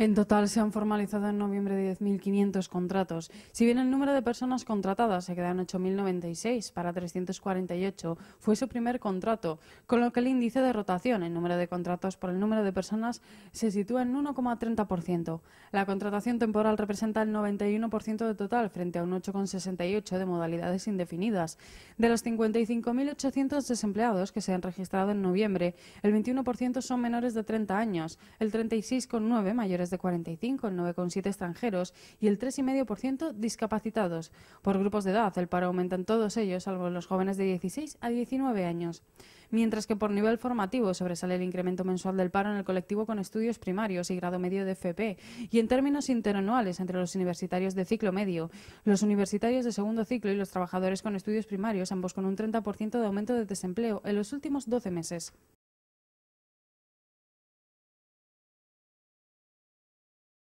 En total se han formalizado en noviembre 10.500 contratos. Si bien el número de personas contratadas se queda en 8.096 para 348, fue su primer contrato, con lo que el índice de rotación en número de contratos por el número de personas se sitúa en 1,30%. La contratación temporal representa el 91% de total frente a un 8,68% de modalidades indefinidas. De los 55.800 desempleados que se han registrado en noviembre, el 21% son menores de 30 años, el 36,9% mayores de 45, el 9,7 extranjeros y el 3,5% discapacitados. Por grupos de edad, el paro aumenta en todos ellos, salvo los jóvenes de 16 a 19 años. Mientras que por nivel formativo sobresale el incremento mensual del paro en el colectivo con estudios primarios y grado medio de FP y en términos interanuales entre los universitarios de ciclo medio, los universitarios de segundo ciclo y los trabajadores con estudios primarios, ambos con un 30% de aumento de desempleo en los últimos 12 meses.